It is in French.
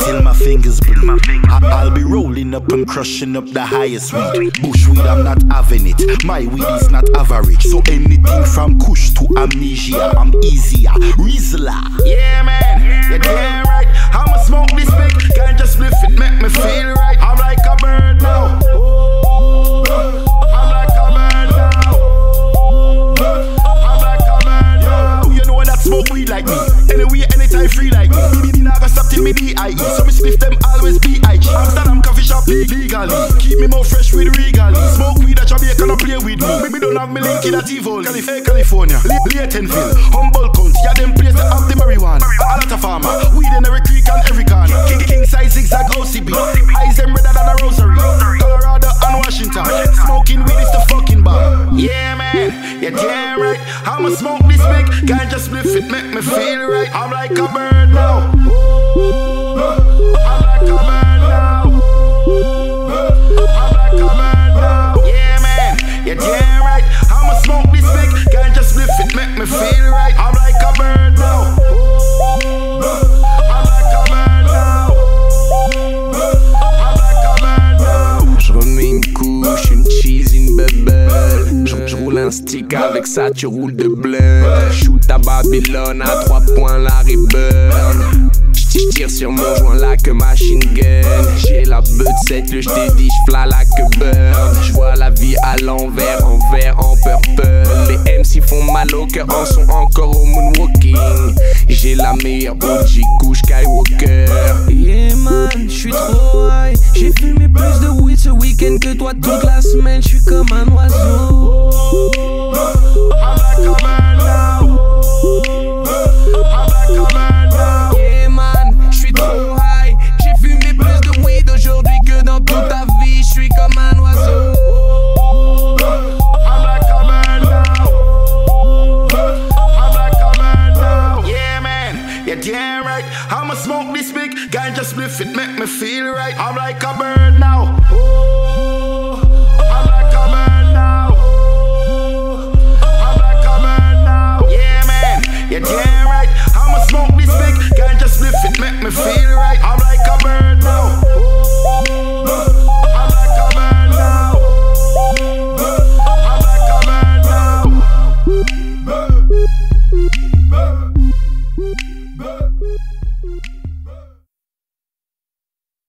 till my fingers bleed. I- I'll be rolling up and crushing up the highest weed. Bushweed, I'm not having it. My weed is not average. So anything from Kush to amnesia, I'm easier. Rizla. Yeah, me D.I.E. So me spliff them always B.I.G. Amsterdam coffee shop le- legally. Keep me more fresh with regally. Smoke weed at Jamaica, no play with me. Me don't have me link in that evil. Calif- California, Le- Laytonville, Humboldt County. Yeah, them place that have the marijuana. A lot of farmer. Weed in every creek and every corner. King, king size zigzag OCB. Eyes them redder than a rosary. Colorado and Washington. Smoking weed is the fucking bomb. Yeah, man, make. Yeah, damn right. I'ma smoke this big. Can't just spliff it, make me feel right. I'm like a bird now. I'm stick avec ça, tu roules de blunt. Shoot à Babylone à trois points, Larry Burn. Je tire sur mon joint là que machine gun. J'ai la beute 7, le j't'ai dit, j'fla la que burn. J'vois la vie à l'envers, en vert, en purple. Les MC font mal au cœur, en sont encore au moonwalking. J'ai la meilleure OG couche Skywalker. Yeah man, j'suis trop high. J'ai fumé plus de weed ce week-end que toi toute la semaine. J'suis comme un oiseau. music, can't just spliff it, make me feel right. I'm like a bird now.